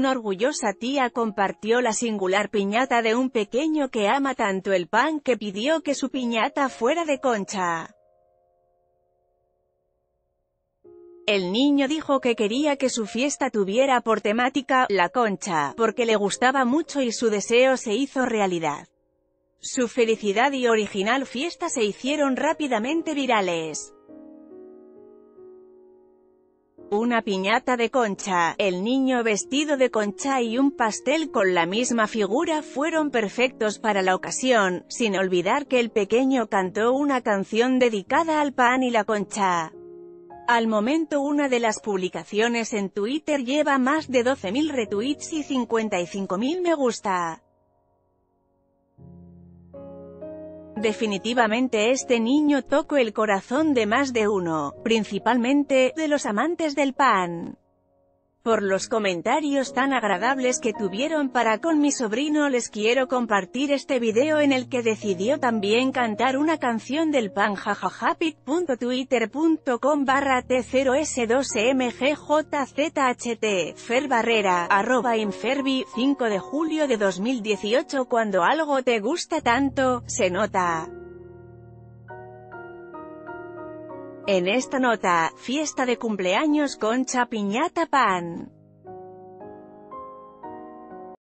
una orgullosa tía compartió la singular piñata de un pequeño que ama tanto el pan que pidió que su piñata fuera de concha. El niño dijo que quería que su fiesta tuviera por temática, la concha, porque le gustaba mucho y su deseo se hizo realidad. Su felicidad y original fiesta se hicieron rápidamente virales. Una piñata de concha, el niño vestido de concha y un pastel con la misma figura fueron perfectos para la ocasión, sin olvidar que el pequeño cantó una canción dedicada al pan y la concha. Al momento una de las publicaciones en Twitter lleva más de 12.000 retweets y 55.000 me gusta. Definitivamente este niño tocó el corazón de más de uno, principalmente, de los amantes del pan por los comentarios tan agradables que tuvieron para con mi sobrino les quiero compartir este video en el que decidió también cantar una canción del pan jajajapic.twitter.com barra t0s2mgjzht Fer Barrera, arroba inferbi, 5 de julio de 2018 Cuando algo te gusta tanto, se nota. En esta nota, fiesta de cumpleaños concha piñata pan.